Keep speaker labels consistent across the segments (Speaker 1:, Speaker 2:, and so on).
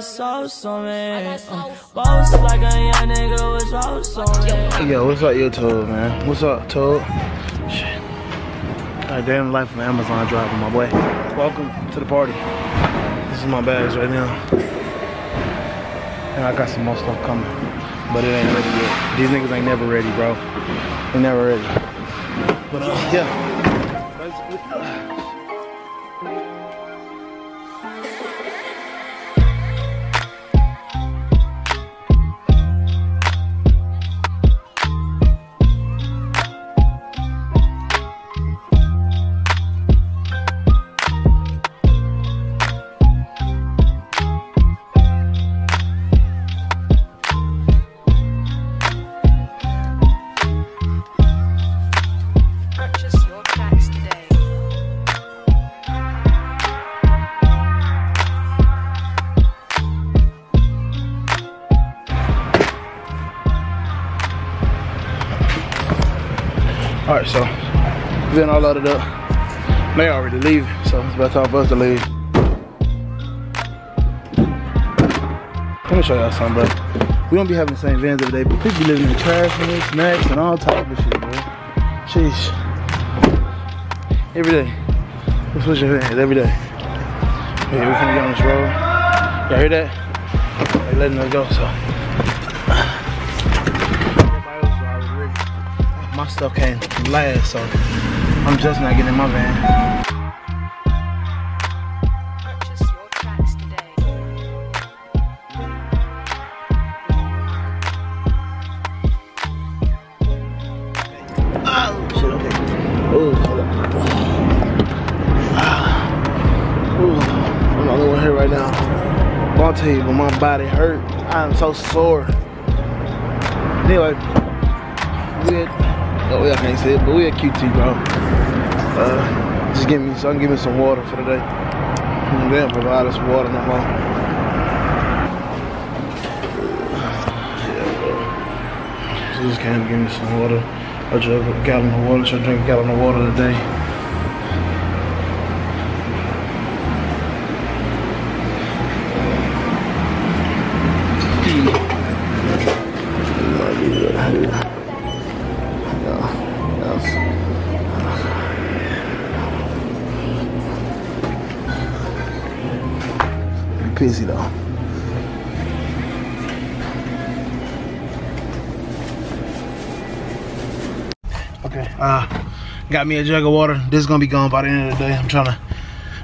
Speaker 1: the sauce on me. Uh, boss like a young nigga with sauce on me.
Speaker 2: Yo, what's up, YouTube, man? What's up, Toad? Shit. Alright, day in life of Amazon driving, my boy. Welcome to the party. This is my bags right now. And I got some more stuff coming. But it ain't ready yet. These niggas ain't never ready, bro. They never ready. But uh, yeah. We all loaded up. They already leaving, so it's about time for us to leave. Let me show y'all something, bro. We don't be having the same vans every day, but people be living in trash and snacks and all type of shit, bro. Jeez. Every day. We switch your vans every day. Yeah, we finna get on this road. Y'all hear that? They letting us go, so. My stuff came last, so I'm just not getting in my van.
Speaker 3: Purchase your tracks today.
Speaker 2: Oh, shit, okay. Oh, hold up. Ah. I'm the only one here right now. But I'll tell you, but my body hurt. I'm so sore. Anyway, we at, oh, I can't see it, but we at QT, bro. Uh, just give me, son, give me some water for the day. They don't provide us water no more. Yeah, bro. She just came to give me some water. I drink a gallon of water, so I drink a gallon of water today. Pissy though. Okay. Uh, got me a jug of water. This is gonna be gone by the end of the day. I'm trying to.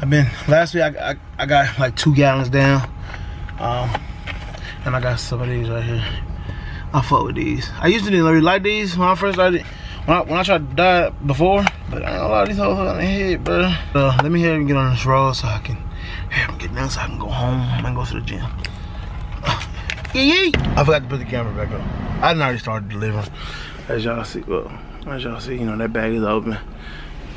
Speaker 2: I've been last week. I, I, I got like two gallons down. Um, and I got some of these right here. I fuck with these. I used to really like these when I first started. When I, when I tried to diet before, but I ain't gonna lie, these hoes on the head, bro. Uh, let me hear him get on this road so I can hear him get down so I can go home and go to the gym. Yee. I forgot to put the camera back up. I done already started delivering. As y'all see, well, as y'all see, you know, that bag is open.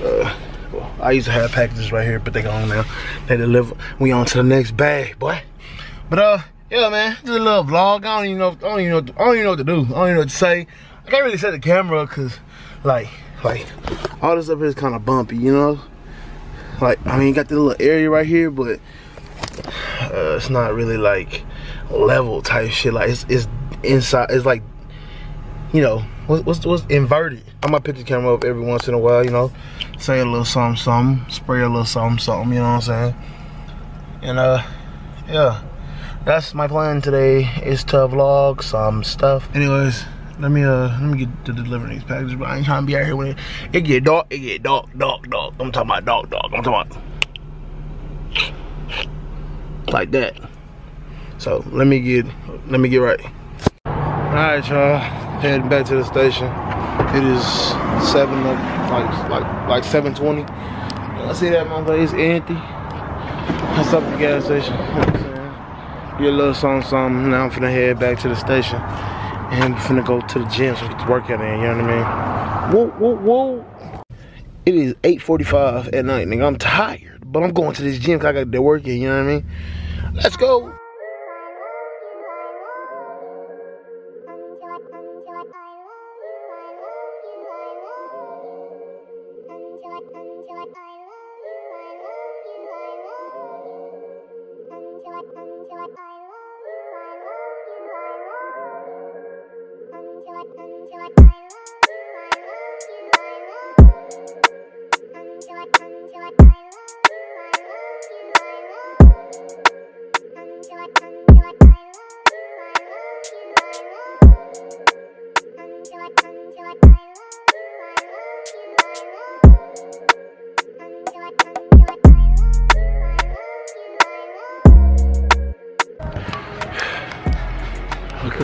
Speaker 2: Uh, well, I used to have packages right here, but they gone now. They deliver. We on to the next bag, boy. But uh, yeah, man, just a little vlog. I don't even know. I don't even know. I don't even know what to do. I don't even know what to say. I can't really set the camera cause, like, like all this stuff here is kind of bumpy, you know. Like, I mean, you got the little area right here, but uh, it's not really like level type shit. Like, it's, it's inside. It's like, you know, what's what's, what's inverted. I might pick the camera up every once in a while, you know, say a little something, something, spray a little something, something. You know what I'm saying? And uh, yeah that's my plan today is to vlog some stuff anyways let me uh let me get to delivering these packages but i ain't trying to be out here when it, it get dark it get dark dark dark. I'm talking about dark dark. I'm talking about like that. So let me get let me get right. All right y'all. Heading back to the station. It is seven like like like 720 i see that motherfucker is empty. That's up the gas station. You know what I'm saying? get a little something, something. Now I'm finna head back to the station. And I'm finna go to the gym so I get to work out there, you know what I mean? Whoa, whoa, whoa. It is 8.45 at night, nigga. I'm tired. But I'm going to this gym because I got to work in, you know what I mean? Let's go.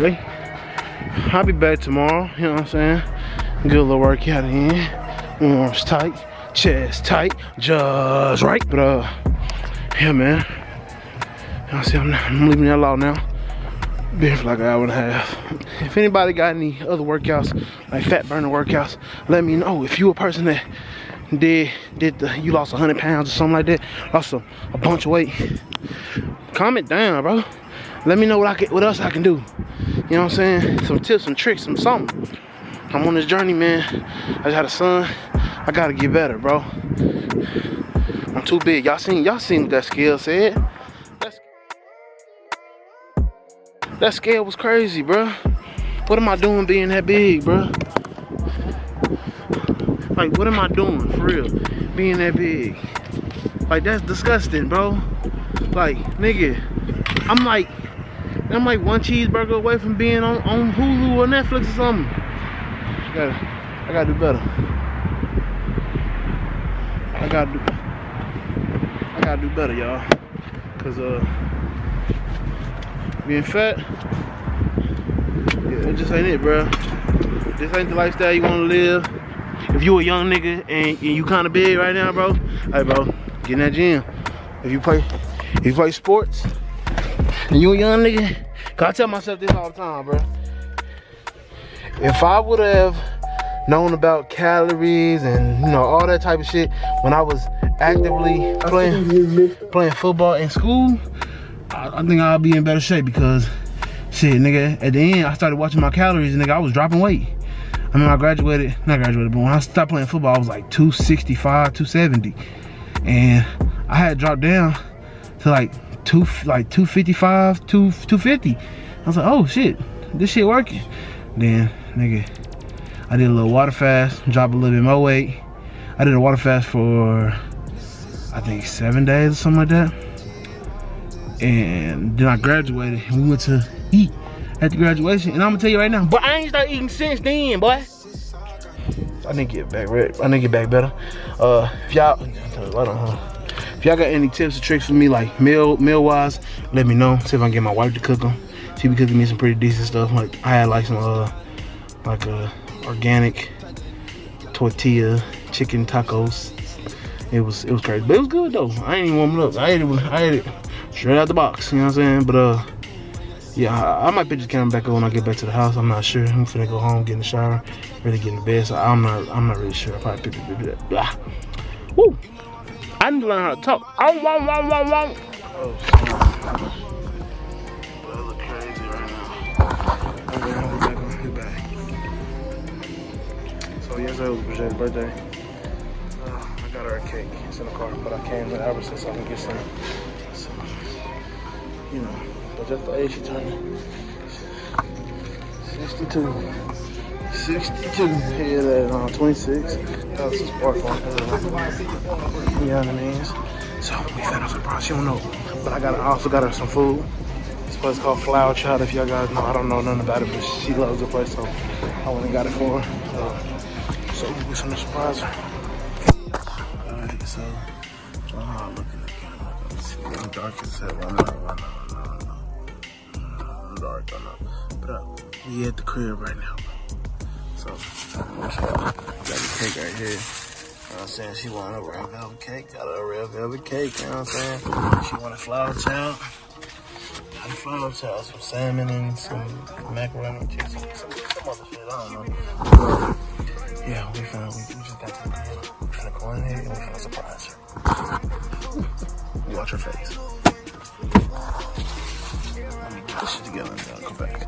Speaker 2: I'll be back tomorrow, you know what I'm saying? A little workout in. Arms tight, chest tight, just right. But uh, yeah, man. I see I'm, I'm leaving that alone now. Been for like an hour and a half. If anybody got any other workouts, like fat burner workouts, let me know. If you a person that did did the you lost 100 pounds or something like that, lost a, a bunch of weight, comment down, bro. Let me know what I can, what else I can do. You know what I'm saying? Some tips, some tricks, some something. I'm on this journey, man. I just had a son. I gotta get better, bro. I'm too big. Y'all seen y'all seen what that scale said? That's, that scale was crazy, bro. What am I doing being that big, bro? Like, what am I doing, for real? Being that big. Like, that's disgusting, bro. Like, nigga, I'm like, I'm like one cheeseburger away from being on, on Hulu or Netflix or something. I gotta, I gotta do better. I gotta do, I gotta do better, y'all. Cause uh, being fat, yeah, it just ain't it, bro. This ain't the lifestyle you wanna live. If you a young nigga and, and you kinda big right now, bro, hey, bro, get in that gym. If you play, if you play sports, you a young nigga, cause I tell myself this all the time, bro. If I would have known about calories and you know all that type of shit when I was actively playing playing football in school, I, I think I'll be in better shape because shit, nigga, at the end I started watching my calories and nigga, I was dropping weight. I mean, I graduated, not graduated, but when I stopped playing football, I was like 265, 270. And I had dropped down to like two, like 255, two, 250. I was like, oh shit, this shit working. Then, nigga, I did a little water fast, dropped a little bit more weight. I did a water fast for, I think seven days or something like that. And then I graduated and we went to eat at the graduation. And I'm gonna tell you right now, but I ain't started eating since then, boy. I to get back right. I to get back better. Uh, if y'all, hold on. If y'all got any tips or tricks for me, like meal meal wise, let me know. See if I can get my wife to cook them. She be cooking me some pretty decent stuff. Like I had like some uh like a organic tortilla chicken tacos. It was it was crazy, but it was good though. I ain't even warm it up. I ate it. I ate it straight out the box. You know what I'm saying? But uh, yeah, I, I might be just coming back up when I get back to the house. I'm not sure. I'm finna go home, get in the shower, really get in the bed. So I'm not I'm not really sure. I probably pick it. Blah. Woo. I need to learn how to talk. I want, want, want, want. Oh, crazy right. So yesterday was Brigette's birthday. Uh, I got her a cake. It's in the car, but I came to Albertson so I can get some, some, you know, but just the age she turned. 62. 62. Here at uh, 26. That was a spark on. You know what I mean? So we found a surprise. She don't know. But I got I also got her some food. This place called Flower Child. If y'all guys know, I don't know nothing about it, but she loves the place, so I went and got it for her. So we some surprise her. Alright, so oh, look at the camera. I'm dark as hell. I know, I know, I know, I know. I'm dark, I know. But uh, we at the crib right now. So, got the cake right here. You know what I'm saying? She wanted a red velvet cake. Got her a red velvet cake. You know what I'm saying? She wanted flower child. Got a flower child. Some salmon and some macaroni and cheese. Some, some, other shit. I don't know. Yeah, we found, we, we just got to the crib. We finna go in here and we finna surprise her. Watch her face. Let me get this shit together and then I'll come back.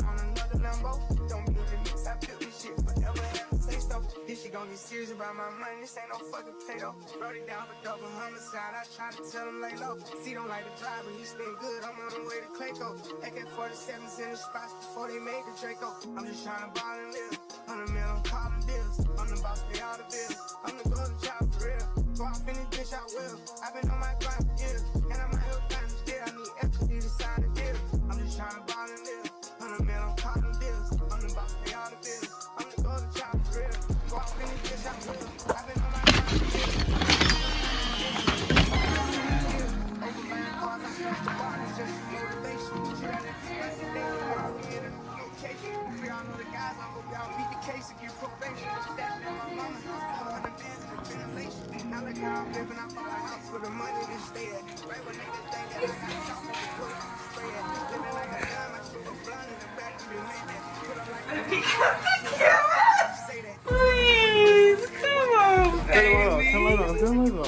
Speaker 4: be serious about my money, this ain't no fucking play though. Wrote it down for double homicide, I try to tell him lay low. See, don't like the drive, but he spin good, I'm on the way to Clayco. AK-47s in the spots before they make the Draco. I'm just trying to ball and live. 100 mil, I'm calling deals. I'm the boss, pay all the bills.
Speaker 5: Please, come on, baby.
Speaker 2: It on, turn it on.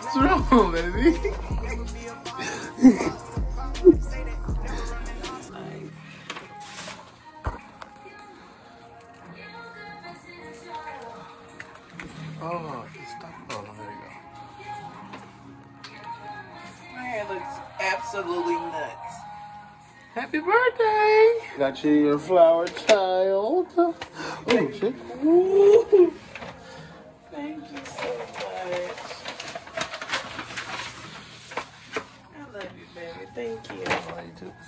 Speaker 5: What's wrong, baby? Birthday!
Speaker 2: go. Your flower child. Oh, shit.
Speaker 5: Ooh. Thank you so much. I love you, baby. Thank you.
Speaker 2: Oh, you too.